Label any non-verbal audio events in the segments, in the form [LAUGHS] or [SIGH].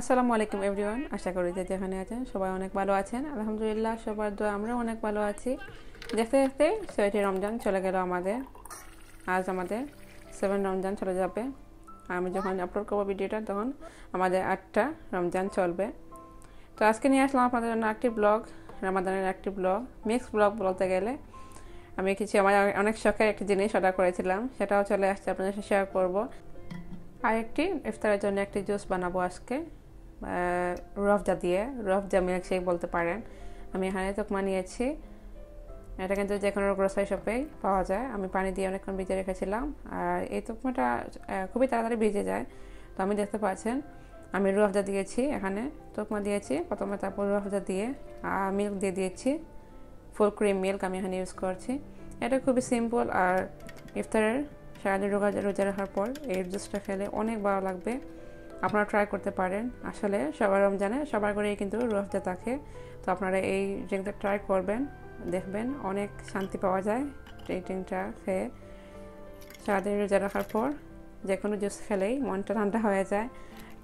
আসসালামু আলাইকুম এভরিওয়ান আশা করি যে যেখানে আছেন সবাই অনেক ভালো আছেন। আলহামদুলিল্লাহ, সবার দোয়া আমরা অনেক ভালো আছি। দেখতে দেখতে ছয়টি রমজান চলে গেল আমাদের। আজ আমাদের সেভেন রমজান চলে যাবে। আমি যখন আপলোড করব ভিডিওটা, তখন আমাদের আটটা রমজান চলবে। তো আজকে নিয়ে আসলাম আপনাদের জন্য একটি ব্লগ রামাদানের একটি ব্লগ মিক্স ব্লগ বলতে গেলে। আমি কিছু, আমার অনেক শখের একটি জিনিস অর্ডার করেছিলাম, সেটাও চলে আসছে, আপনাদের সাথে শেয়ার করব। আর একটি ইফতারের জন্য একটি জুস বানাবো আজকে। রফজা দিয়ে রফজা মিল্ক শেক বলতে পারেন। আমি এখানে তোকমা নিয়েছি। এটা কিন্তু যে কোনো গ্রোসারি শপেই পাওয়া যায়। আমি পানি দিয়ে অনেকক্ষণ ভিজে রেখেছিলাম। আর এই তোকমাটা খুবই তাড়াতাড়ি ভিজে যায়। তো আমি দেখতে পাচ্ছেন, আমি রুয়াফজা দিয়েছি এখানে। তোকমা দিয়েছি, প্রথমে তারপর রুয়াফজা দিয়ে আর মিল্ক দিয়ে দিয়েছি। ফুল ক্রিম মিল্ক আমি এখানে ইউজ করছি। এটা খুবই সিম্পল আর ইফতারের সারাদিন রোজা রোজা রাখার পর এই জুসটা খেলে অনেক ভালো লাগবে। আপনারা ট্রাই করতে পারেন। আসলে সবার রমজানে সবার ঘরেই কিন্তু রোজা থাকে। তো আপনারা এই ড্রিঙ্কটা ট্রাই করবেন, দেখবেন অনেক শান্তি পাওয়া যায় এই ড্রিঙ্কটা খেয়ে। সারাদিন রোজা রাখার পর যে কোনো জুস খেলেই মনটা ঠান্ডা হয়ে যায়।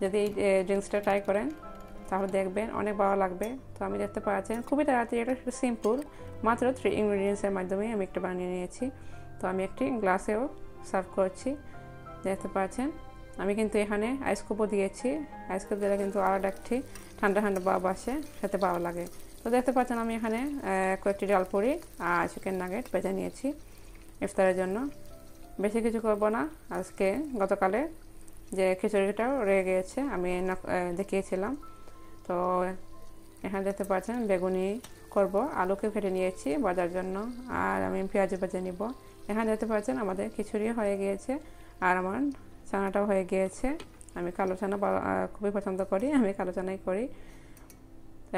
যদি এই ড্রিঙ্কসটা ট্রাই করেন, তাহলে দেখবেন অনেক ভালো লাগবে। তো আমি দেখতে পাচ্ছেন খুবই তাড়াতাড়ি এটা সিম্পল মাত্র থ্রি ইনগ্রিডিয়েন্টসের মাধ্যমে আমি একটা বানিয়ে নিয়েছি। তো আমি একটি গ্লাসেও সার্ভ করছি। দেখতে পাচ্ছেন আমি কিন্তু এখানে আইসকুপও দিয়েছি। আইসকুপ দিলে কিন্তু আলাদা একটি ঠান্ডা ঠান্ডা ভাব আসে, খেতে ভালো লাগে। তো দেখতে পাচ্ছেন আমি এখানে কয়েকটি ডাল ডালপুরি আর চিকেন নাগেট বেজে নিয়েছি ইফতারের জন্য। বেশি কিছু করব না। আজকে গতকালে যে খিচুড়িটাও রয়ে গিয়েছে, আমি দেখিয়েছিলাম। তো এখানে দেখতে পাচ্ছেন বেগুনি করব আলুকে কেটে নিয়েছি বাজার জন্য, আর আমি পেঁয়াজ ভেজে নিব। এখানে দেখতে পাচ্ছেন আমাদের খিচুড়ি হয়ে গিয়েছে, আর আমার চানাটাও হয়ে গিয়েছে। আমি কালো চানা খুবই পছন্দ করি, আমি কালো চানাই করি।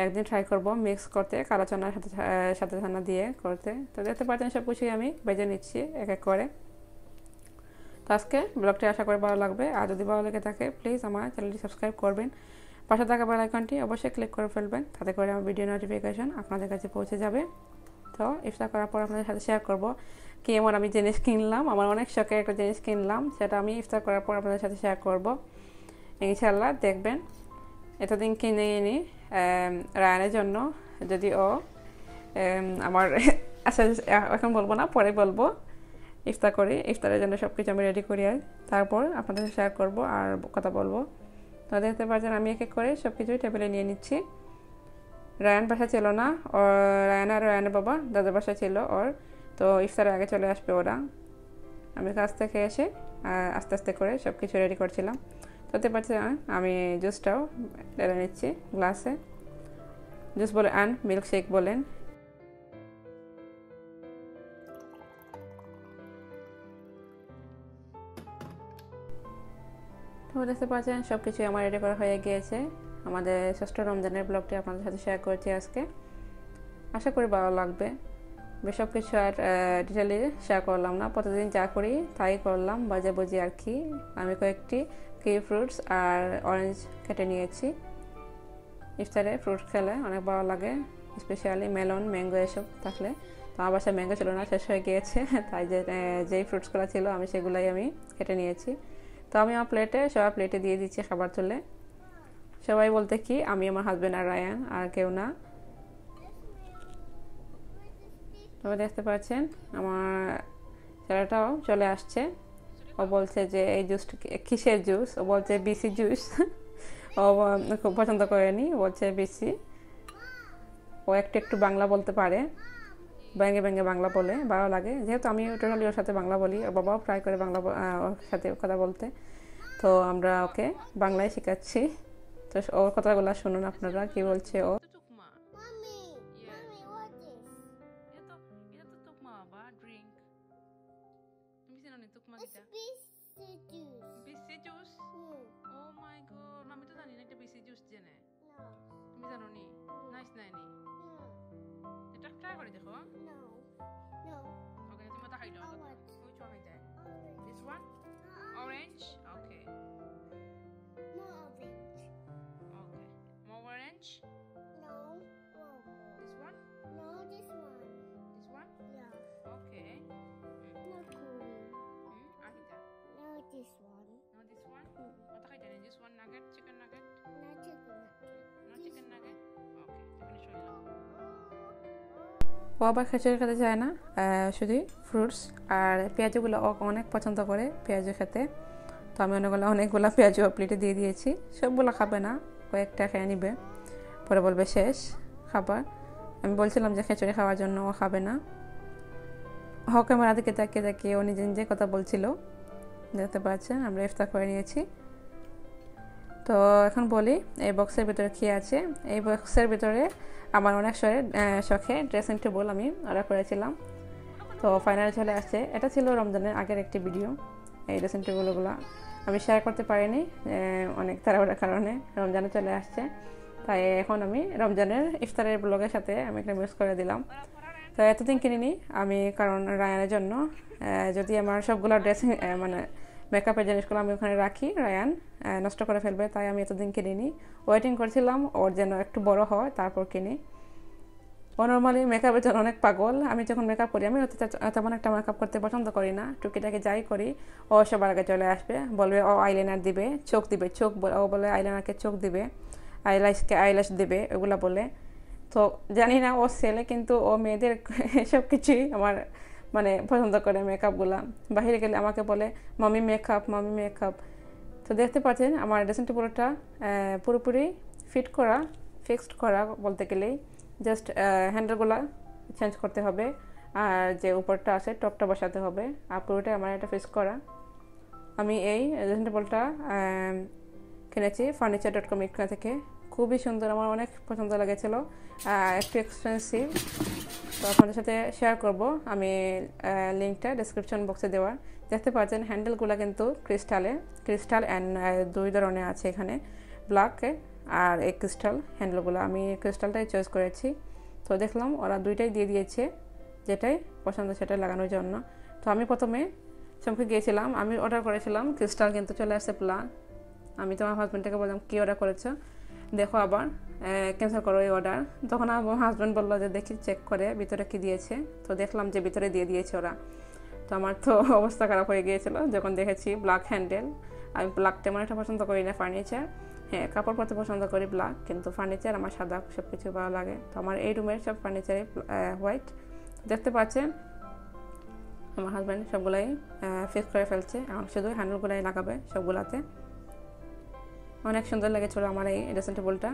একদিন ট্রাই করব মিক্স করতে, কালো চানার সাথে সাথে চানা দিয়ে করতে। তো দেখতে পাচ্ছেন সব কিছুই আমি বেজে নিচ্ছি এক এক করে। তো আজকে ব্লগটি আশা করে ভালো লাগবে। আর যদি ভালো লেগে থাকে প্লিজ আমার চ্যানেলটি সাবস্ক্রাইব করবেন। পাশে থাকা বেল আইকনটি অবশ্যই ক্লিক করে ফেলবেন। তাতে করে আমার ভিডিও নোটিফিকেশন আপনাদের কাছে পৌঁছে যাবে। তো ইফতার করার পর আপনাদের সাথে শেয়ার করব। কি এমন আমি জিনিস কিনলাম, আমার অনেক শখের একটা জিনিস কিনলাম, সেটা আমি ইফতার করার পর আপনাদের সাথে শেয়ার করব। ইনশাল্লাহ দেখবেন, এতদিন কিনে নিই রায়ানের জন্য যদি ও আমার [LAUGHS] আচ্ছা এখন বলব না, পরে বলব। ইফতার করি, ইফতারের জন্য সব কিছু আমি রেডি করি আর তারপর আপনাদের সাথে শেয়ার করব আর কথা বলব। তো দেখতে পাচ্ছেন, আমি এক এক করে সব কিছুই টেবিলে নিয়ে নিচ্ছি। রায়ান বাসা ছিল না ওর রায়ান আর রায়ানের বাবা, দাদার বাসা ছিল ওর। তো ইফতারের আগে চলে আসবে ওরা। আমি কাছ থেকে এসে আস্তে আস্তে করে সব কিছু রেডি করছিলাম। তাতে পারছি আমি জুসটাও ঢেলে নিচ্ছি গ্লাসে জুস বলে আন মিল্ক শেক বলেন। তো দেখতে পাচ্ছেন সব কিছু আমার রেডি করা হয়ে গিয়েছে। আমাদের ষষ্ঠ রমজানের ব্লগটি আপনাদের সাথে শেয়ার করছি আজকে। আশা করি ভালো লাগবে। সব কিছু আর ডিটেলে শেয়ার করলাম না। প্রতিদিন যা করি তাই করলাম বাজে বুঝি আর কি। আমি কয়েকটি কি ফ্রুটস আর অরেঞ্জ কেটে নিয়েছি। ইফতারে ফ্রুট খেলে অনেক ভালো লাগে স্পেশালি মেলন ম্যাঙ্গো এসব থাকলে। তো আমার বাসায় ম্যাঙ্গো ছিল না, শেষ হয়ে গিয়েছে। [LAUGHS] তাই যে যেই ফ্রুটসগুলো ছিল আমি সেগুলাই আমি কেটে নিয়েছি। তো আমি আমার প্লেটে সবাই প্লেটে দিয়ে দিচ্ছি খাবার তুলে সবাই বলতে কি, আমি আমার হাজব্যান্ড আর রায়ান, আর কেউ না। তবে দেখতে পাচ্ছেন, আমার ছেলেটাও চলে আসছে। ও বলছে যে, এই জুসটা কিসের জুস ও বলছে, বিসি জুস ও খুব পছন্দ করেনি বলছে, বিসি। ও একটু একটু বাংলা বলতে পারে। ব্যাঙ্গে ব্যাঙ্গে বাংলা বলে, ভালো লাগে। যেহেতু আমি টোটালি ওর সাথে বাংলা বলি, ওর বাবাও ট্রাই করে বাংলা ওর সাথে কথা বলতে। তো আমরা ওকে বাংলায় শেখাচ্ছি। তো ওর কথাগুলো শুনুন আপনারা, কি বলছে ও। No. No. Okay, natin matahay lang. Which one is that? Orange. This one? Uh-uh. Orange? Okay. More orange. Okay. More orange? ও আবার খিচুড়ি খেতে চায় না শুধু ফ্রুটস আর পেঁয়াজগুলো ও অনেক পছন্দ করে পেঁয়াজ খেতে। তো আমি অনেকগুলো অনেকগুলো পেঁয়াজ প্লেটে দিয়ে দিয়েছি। সবগুলো খাবে না, কয়েকটা খেয়ে নিবে, পরে বলবে শেষ, খাবার। আমি বলছিলাম যে খিচুড়ি খাওয়ার জন্য ও খাবে না। হ ক্যামেরা দিকে তাকিয়ে তাকিয়ে ও নিজে নিজে কথা বলছিল, দেখতে পাচ্ছেন, আমরা ইফতার করে নিয়েছি। তো এখন বলি, এই বক্সের ভিতরে কী আছে? এই বক্সের ভিতরে আমার অনেক শখে ড্রেসিং টেবল আমি অর্ডার করেছিলাম। তো ফাইনাল চলে আসছে। এটা ছিল রমজানের আগের একটি ভিডিও এই ড্রেসিং টেবলগুলো আমি শেয়ার করতে পারিনি অনেক তাড়াহুড়ার কারণে রমজানে চলে আসছে। তাই এখন আমি রমজানের ইফতারের ব্লগের সাথে আমি একটা মিস করে দিলাম। তো এতদিন কিনিনি আমি, কারণ রায়ানের জন্য যদি আমার সবগুলো ড্রেসিং মানে মেকআপের জিনিসগুলো আমি ওখানে রাখি, রায়ান নষ্ট করে ফেলবে, তাই আমি এতদিন কিনিনি। ওয়েটিং করছিলাম, ওর যেন একটু বড় হয়, তারপর কিনি। ও নর্মালি মেকআপের জন্য অনেক পাগল। আমি যখন মেকআপ করি, আমি তেমন একটা মেকআপ করতে পছন্দ করি না। টুকিটাকে যাই করি, ও সবার আগে চলে আসবে। বলবে, ও আইলাইনার দিবে, চোখ দিবে, চোখ ও বলে আইলাইনারকে চোখ দিবে আইলাইসকে আইলাস দিবে, এগুলো বলে। তো জানি না, ও ছেলে, কিন্তু ও মেয়েদের [LAUGHS] সব কিছুই আমার মানে পছন্দ করে মেকআপগুলো বাহিরে গেলে আমাকে বলে, মামি মেকআপ মামি মেকআপ তো দেখতে পাচ্ছেন, আমার ড্রেসিং টেবিলটা পুরোপুরি ফিট করা ফিক্সড করা বলতে গেলেই। জাস্ট হ্যান্ডেলগুলো চেঞ্জ করতে হবে। আর যে উপরটা আছে টপটা বসাতে হবে। আর পুরোটাই আমার এটা ফিক্স করা। আমি এই ড্রেসিং টেবিলটা কিনেছি ফার্নিচার ডট কম থেকে। খুবই সুন্দর, আমার অনেক পছন্দ লেগেছিলো। একটু এক্সপেন্সিভ তো আপনাদের সাথে শেয়ার করব। আমি লিঙ্কটা ডিসক্রিপশন বক্সে দেওয়ার দেখতে পাচ্ছেন হ্যান্ডেলগুলো কিন্তু ক্রিস্টালে ক্রিস্টাল অ্যান্ড দুই ধরনের আছে এখানে। ব্ল্যাকে আর এই ক্রিস্টাল হ্যান্ডেলগুলো আমি ক্রিস্টালটাই চয়েস করেছি। তো দেখলাম ওরা দুইটাই দিয়ে দিয়েছে, যেটাই পছন্দ সেটাই লাগানোর জন্য। তো আমি প্রথমে চমকে গিয়েছিলাম। আমি অর্ডার করেছিলাম ক্রিস্টাল কিন্তু চলে আসছে প্লাগ আমি তোমার হাজব্যান্ডটাকে বললাম, কী অর্ডার করেছ? দেখো আবার। ক্যান্সেল করো এই অর্ডার তখন আমার হাজব্যান্ড বলল যে, দেখি চেক করে, ভিতরে কি দিয়েছে? তো দেখলাম যে, ভিতরে দিয়ে দিয়েছে ওরা। তো আমার তো [LAUGHS] অবস্থা খারাপ হয়ে গিয়েছিল। যখন দেখেছি ব্ল্যাক হ্যান্ডেল আমি ব্ল্যাক তেমন একটা পছন্দ করি না ফার্নিচার হ্যাঁ কাপড় পরতে পছন্দ করি ব্ল্যাক কিন্তু ফার্নিচার আমার সাদা সব কিছু ভালো লাগে। তো আমার এই রুমের সব ফার্নিচারে হোয়াইট দেখতে পাচ্ছেন আমার হাজব্যান্ড সবগুলাই ফিক্স করে ফেলছে। এখন শুধু হ্যান্ডেলগুলাই লাগাবে সবগুলাতে। অনেক সুন্দর লেগেছিল আমার এই ড্রেসিং টেবিলটা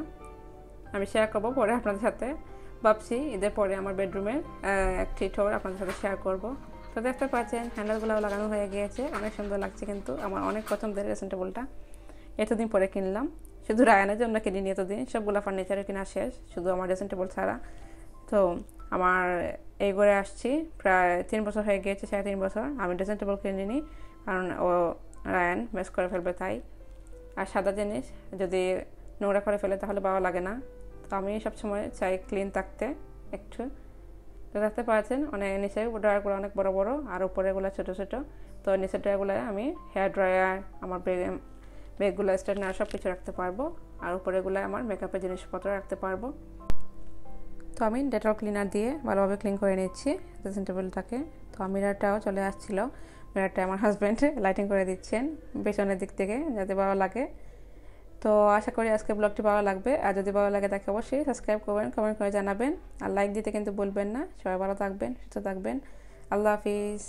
আমি শেয়ার করব পরে আপনাদের সাথে। ভাবছি ঈদের পরে আমার বেডরুমের একটি টোর আপনাদের সাথে শেয়ার করব। তো দেখতে পাচ্ছেন হ্যান্ডেলগুলো লাগানো হয়ে গিয়েছে। অনেক সুন্দর লাগছে কিন্তু আমার অনেক পছন্দের ড্রেসিং টেবিলটা এতদিন পরে কিনলাম। শুধু রায়ানের জন্য কিনিনি এতদিন। সবগুলো ফার্নিচারে কেনা শেষ। শুধু আমার ড্রেসিং টেবিল ছাড়া। তো আমার এই ঘরে আসছি। প্রায় তিন বছর হয়ে গিয়েছে, সাড়ে তিন বছর। আমি ড্রেসিং টেবিল কিনিনি। কারণ ও রায়ান মেস করে ফেলবে তাই। আর সাদা জিনিস, যদি নোংরা করে ফেলে তাহলে ভালো লাগে না। তো আমি সবসময় চাই ক্লিন থাকতে, একটু। তো দেখতে পাচ্ছেন, অনেক নিচে ড্রয়ারগুলো অনেক বড় বড়, আর উপরেগুলো ছোটো ছোটো। তো নিচের ড্রয়ারগুলো আমি হেয়ার ড্রায়ার আমার বেগ বেগগুলো স্ট্রেটনার সব কিছু রাখতে পারব। আর উপরেগুলো আমার মেকআপের জিনিসপত্র রাখতে পারব। তো আমি ডেটল ক্লিনার দিয়ে ভালোভাবে ক্লিন করে নিচ্ছি ড্রেসিং টেবিলটাকে তো মিরারটাও চলে আসছিল। মিরারটা আমার হাজব্যান্ড লাইটিং [LAUGHS] করে দিচ্ছেন, পেছনের দিক থেকে যাতে ভালো লাগে। তো আশা করি আজকে ব্লগটি ভালো লাগবে। আর যদি ভালো লাগে তাকে অবশ্যই সাবস্ক্রাইব করবেন কমেন্ট করে জানাবেন। আর লাইক দিতে কিন্তু বলবেন না। সবাই ভালো থাকবেন, সুস্থ থাকবেন। আল্লাহ হাফিজ।